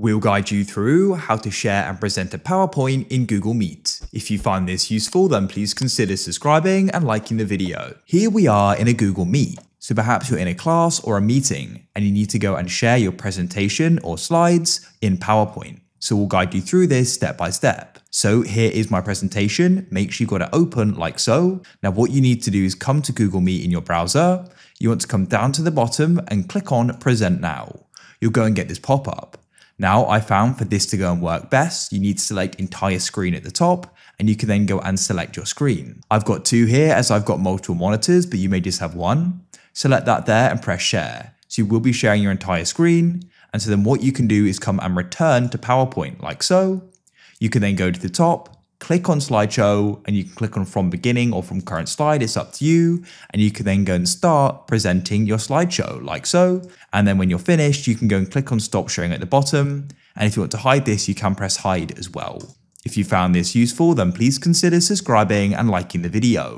We'll guide you through how to share and present a PowerPoint in Google Meet. If you find this useful, then please consider subscribing and liking the video. Here we are in a Google Meet. So perhaps you're in a class or a meeting and you need to go and share your presentation or slides in PowerPoint. So we'll guide you through this step by step. So here is my presentation. Make sure you've got it open like so. Now what you need to do is come to Google Meet in your browser. You want to come down to the bottom and click on present now. You'll go and get this pop up. Now I found for this to go and work best, you need to select entire screen at the top and you can then go and select your screen. I've got two here as I've got multiple monitors, but you may just have one. Select that there and press share. So you will be sharing your entire screen. And so then what you can do is come and return to PowerPoint like so. You can then go to the top, click on slideshow and you can click on from beginning or from current slide, it's up to you. And you can then go and start presenting your slideshow like so. And then when you're finished, you can go and click on stop sharing at the bottom. And if you want to hide this, you can press hide as well. If you found this useful, then please consider subscribing and liking the video.